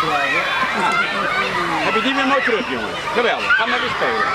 geleden. Heb je die weer mooi terug, jongen? Geweldig. Ga maar weer spelen.